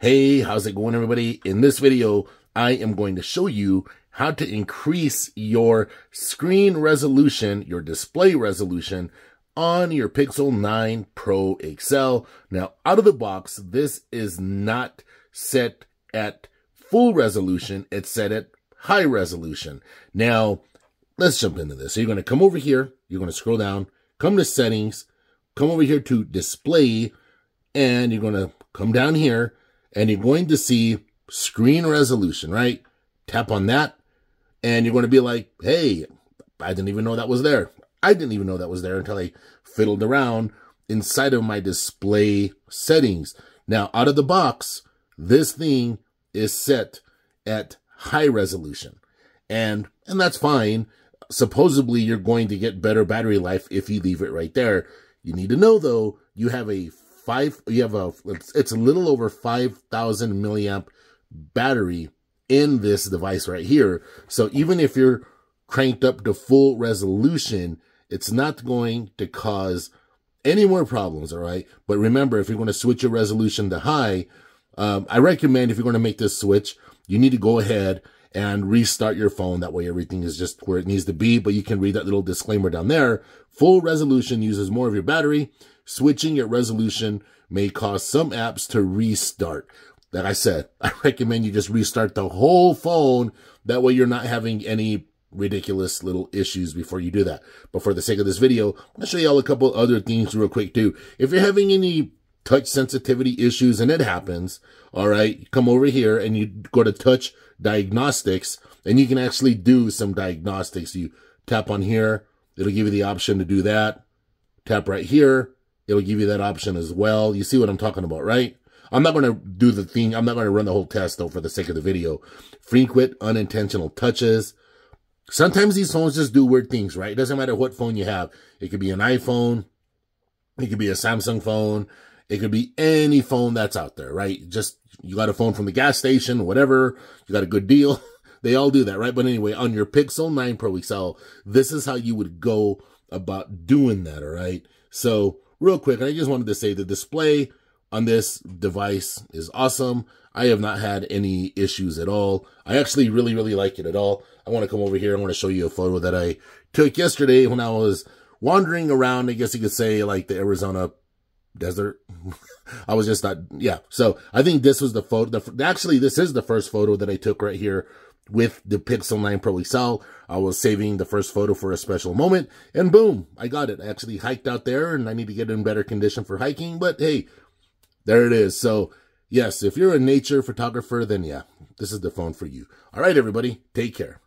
Hey, how's it going everybody? In this video, I am going to show you how to increase your screen resolution, your display resolution on your Pixel 9 Pro XL. Now, out of the box, this is not set at full resolution. It's set at high resolution. Now, let's jump into this. So you're going to come over here. You're going to scroll down, come to settings, come over here to display, and you're going to come down here and you're going to see screen resolution, right? Tap on that and you're going to be like, hey, I didn't even know that was there. I didn't even know that was there until I fiddled around inside of my display settings. Now, out of the box, this thing is set at high resolution. And and that's fine. Supposedly you're going to get better battery life if you leave it right there. You need to know though, you have a five, you have a, it's, it's a little over 5,000 milliamp battery in this device right here. So even if you're cranked up to full resolution, it's not going to cause any more problems, all right? But remember, if you're going to switch your resolution to high, um, I recommend if you're going to make this switch, you need to go ahead and restart your phone. That way everything is just where it needs to be, but you can read that little disclaimer down there. Full resolution uses more of your battery. Switching your resolution may cause some apps to restart. Like I said, I recommend you just restart the whole phone. That way you're not having any ridiculous little issues before you do that. But for the sake of this video, I'll show you all a couple other things real quick too. If you're having any touch sensitivity issues and it happens, all right, come over here and you go to touch diagnostics and you can actually do some diagnostics. You tap on here, it'll give you the option to do that. Tap right here, it'll give you that option as well. You see what I'm talking about, right? I'm not going to do the thing. I'm not going to run the whole test though for the sake of the video. Frequent unintentional touches. Sometimes these phones just do weird things, right? It doesn't matter what phone you have. It could be an iPhone. It could be a Samsung phone. It could be any phone that's out there, right? Just, you got a phone from the gas station, whatever. You got a good deal. they all do that, right? But anyway, on your Pixel 9 Pro XL, this is how you would go about doing that, all right? So real quick, I just wanted to say the display on this device is awesome. I have not had any issues at all. I actually really, really like it at all. I want to come over here. I want to show you a photo that I took yesterday when I was wandering around, I guess you could say, like the Arizona desert. I was just not, yeah. So I think this was the photo. The, actually, this is the first photo that I took right here with the Pixel 9 Pro XL. I was saving the first photo for a special moment and boom, I got it. I actually hiked out there and I need to get in better condition for hiking, but hey, there it is. So yes, if you're a nature photographer, then yeah, this is the phone for you. All right, everybody, take care.